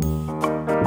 Música